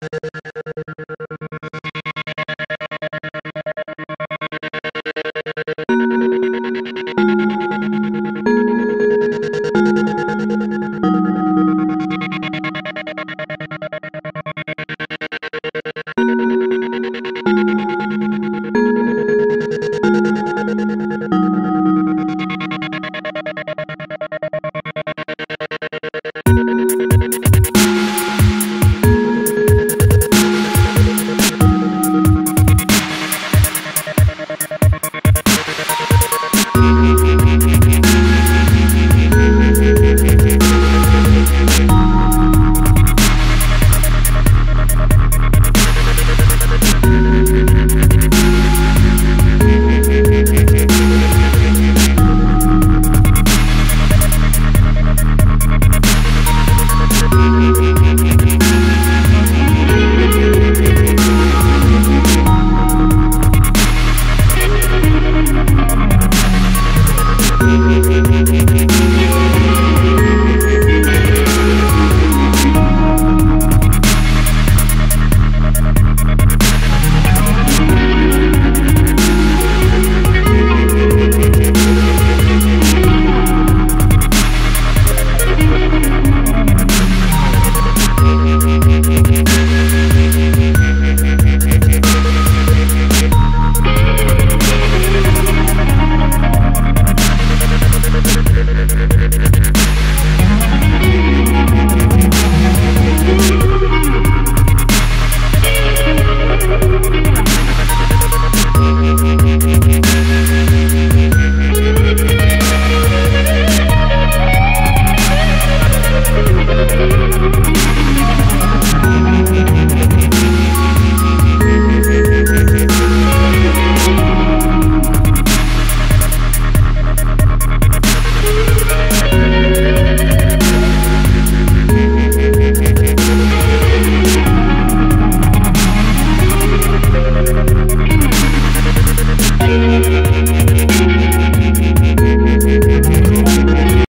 you